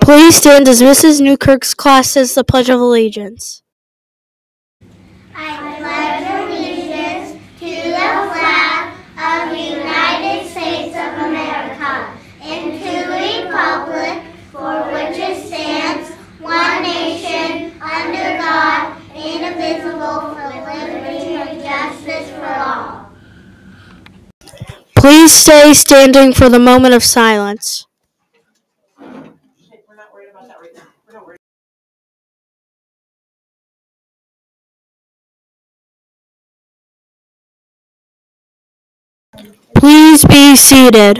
Please stand as Mrs. Newkirk's class says the Pledge of Allegiance. I pledge allegiance to the flag of the United States of America and to the republic for which it stands, one nation, under God, indivisible, with liberty and justice for all. Please stay standing for the moment of silence. Be seated.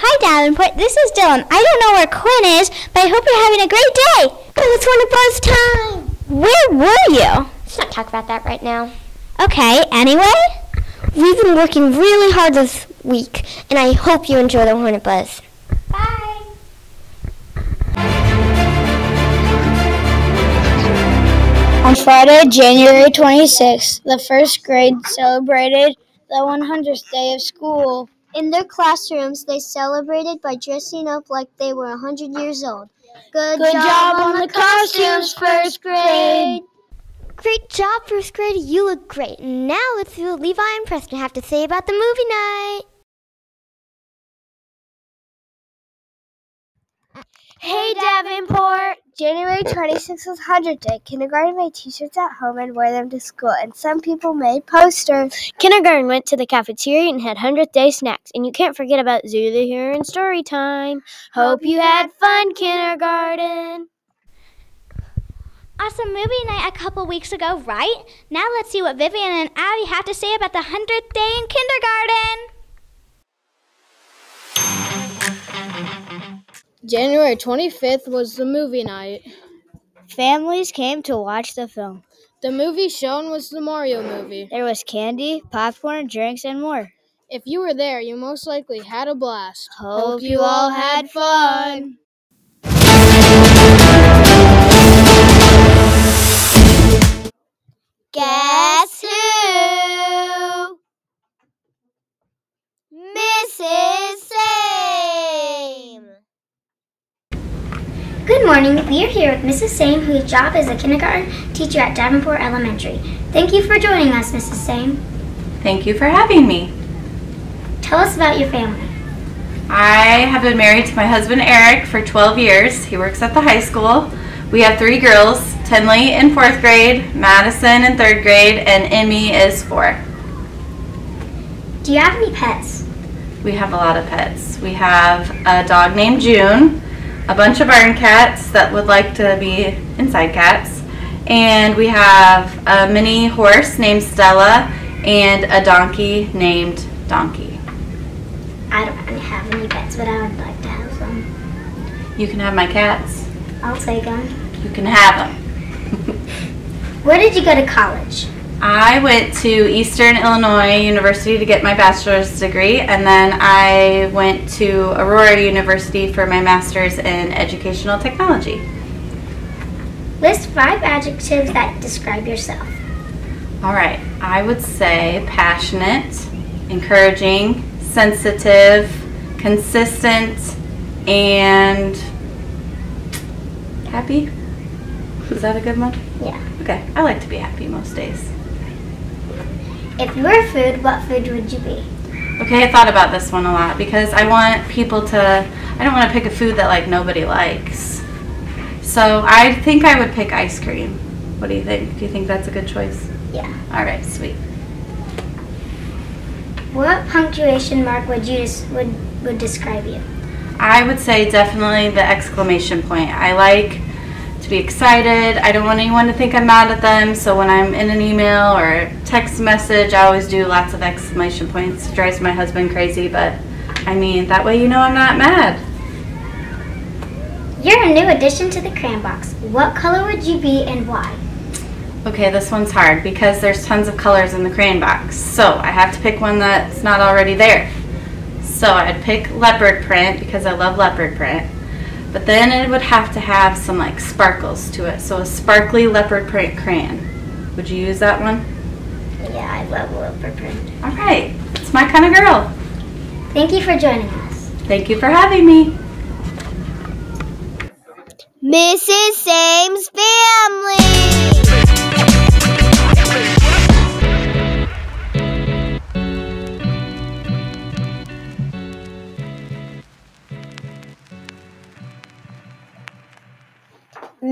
Hi, Davenport. This is Dylan. I don't know where Quinn is, but I hope you're having a great day. Oh, it's one of Buzz time. Where were you? Let's not talk about that right now. Okay, anyway? We've been working really hard this week, and I hope you enjoy the Hornet Buzz. Bye. On Friday, January 26th, the first grade celebrated the 100th day of school. In their classrooms, they celebrated by dressing up like they were 100 years old. Good, Good job on the costumes, first grade. Great job, first grade. You look great. Now let's see what Levi and Preston have to say about the movie night. Hey Davenport! January 26th was 100 Day. Kindergarten made t shirts at home and wore them to school, and some people made posters. Kindergarten went to the cafeteria and had 100th day snacks. And you can't forget about Zero the Hero and story time. Hope you had fun, kindergarten. Awesome movie night a couple weeks ago, right? Now let's see what Vivian and Abby have to say about the 100th day in kindergarten. January 25th was the movie night. Families came to watch the film. The movie shown was the Mario movie. There was candy, popcorn, drinks, and more. If you were there, you most likely had a blast. Hope you all had fun. Guess who? Mrs. Same. Good morning. We are here with Mrs. Same, whose job is a kindergarten teacher at Davenport Elementary. Thank you for joining us, Mrs. Same. Thank you for having me. Tell us about your family. I have been married to my husband Eric for 12 years. He works at the high school. We have three girls Tenley in fourth grade, Madison in third grade, and Emmy is four. Do you have any pets? We have a lot of pets. We have a dog named June, a bunch of barn cats that would like to be inside cats, and we have a mini horse named Stella and a donkey named Donkey. I don't have any pets, but I would like to have some. You can have my cats. I'll take them. You can have them. Where did you go to college? I went to Eastern Illinois University to get my bachelor's degree, and then I went to Aurora University for my master's in educational technology. List five adjectives that describe yourself. All right, I would say passionate, encouraging, sensitive, consistent, and happy. Is that a good one? Yeah. Okay, I like to be happy most days. If you were food, what food would you be? Okay, I thought about this one a lot because I want people to, I don't want to pick a food that like nobody likes. So I think I would pick ice cream. What do you think? Do you think that's a good choice? Yeah. All right, sweet. What punctuation mark would you would would describe you? I would say definitely the exclamation point. I like to be excited. I don't want anyone to think I'm mad at them. So when I'm in an email or text message, I always do lots of exclamation points. It drives my husband crazy, but I mean, that way you know I'm not mad. You're a new addition to the crayon box. What color would you be and why? Okay, this one's hard because there's tons of colors in the crayon box. So I have to pick one that's not already there. So I'd pick leopard print because I love leopard print. But then it would have to have some like sparkles to it. So a sparkly leopard print crayon. Would you use that one? Yeah, I love leopard print. All right, it's my kind of girl. Thank you for joining us. Thank you for having me. Mrs. Same's family.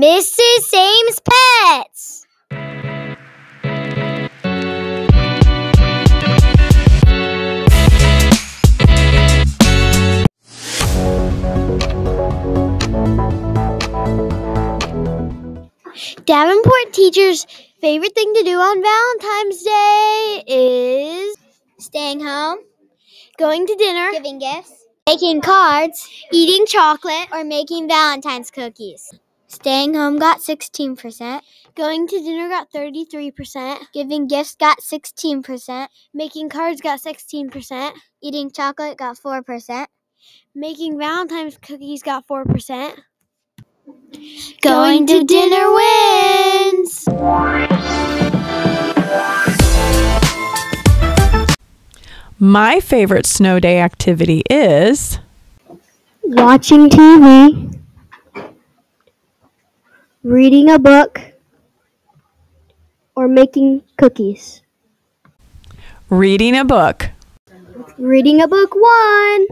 Mrs. Same's pets. Davenport teachers' favorite thing to do on Valentine's Day is staying home, going to dinner, Giving gifts. making cards, eating chocolate, or making Valentine's cookies. Staying home got 16%. Going to dinner got 33%. Giving gifts got 16%. Making cards got 16%. Eating chocolate got 4%. Making Valentine's cookies got 4%. Going to dinner wins! My favorite snow day activity is Watching TV. Reading a book. Or making cookies. reading a book. Reading a book one.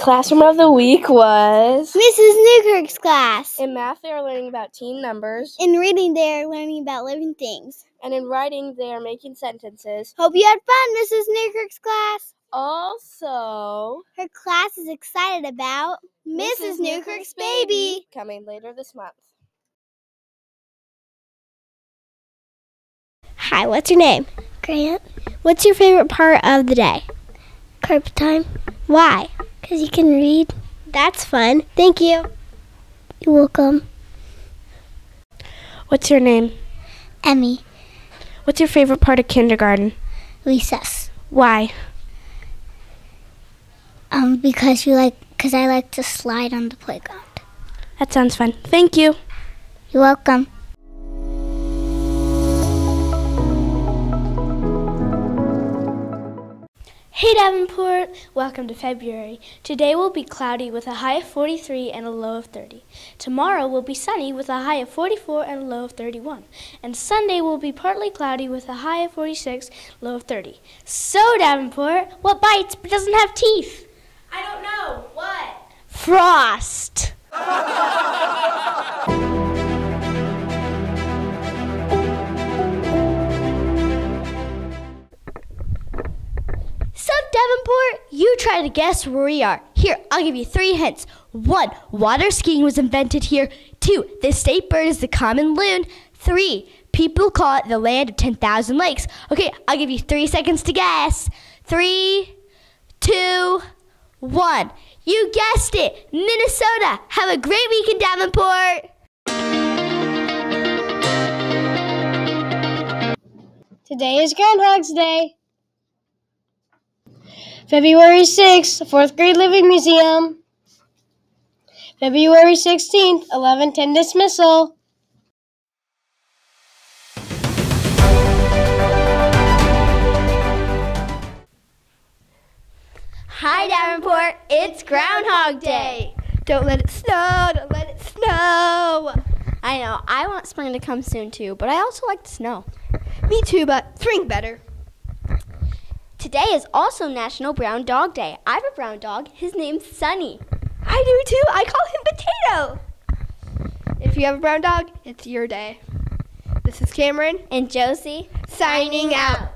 Classroom of the week was Mrs. Newkirk's class. in math they are learning about teen numbers In reading, they are learning about living things. and in writing they are making sentences. Hope you had fun, Mrs. Newkirk's class. Also, Her class is excited about Mrs. Newkirk's baby. coming later this month. Hi, what's your name? Grant. What's your favorite part of the day? Carpet time. Why? Because you can read. That's fun. Thank you. You're welcome. What's your name? Emmy. What's your favorite part of kindergarten? Recess. Why? Um, because you like, because I like to slide on the playground. That sounds fun. Thank you. You're welcome. Hey Davenport! Welcome to February. Today will be cloudy with a high of 43 and a low of 30. Tomorrow will be sunny with a high of 44 and a low of 31. And Sunday will be partly cloudy with a high of 46, low of 30. So, Davenport, what bites but doesn't have teeth? I don't know. What? Frost! Davenport, you try to guess where we are. Here, I'll give you three hints. One, water skiing was invented here. Two, the state bird is the common loon. Three, people call it the land of 10,000 lakes. Okay, I'll give you three seconds to guess. Three, two, one. You guessed it, Minnesota. Have a great week in Davenport. Today is Groundhog's Day. February 6th, 4th grade living museum. February 16th, 1110 dismissal. Hi, Davenport. It's Groundhog Day. Don't let it snow. Don't let it snow. I know. I want spring to come soon too, but I also like the snow. Me too, but spring better. Today is also National Brown Dog Day. I have a brown dog. His name's Sunny. I do too. I call him Potato. If you have a brown dog, it's your day. This is Cameron and Josie signing out.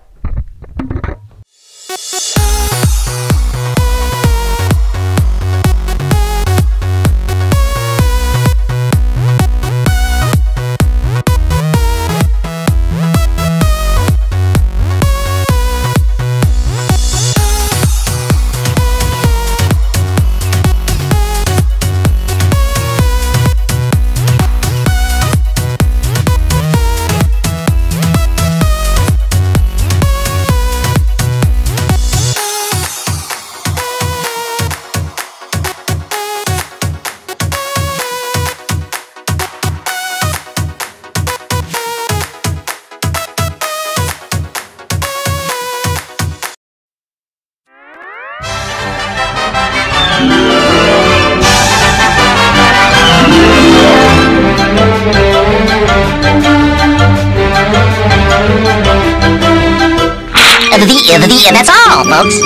V, the and that's all, folks.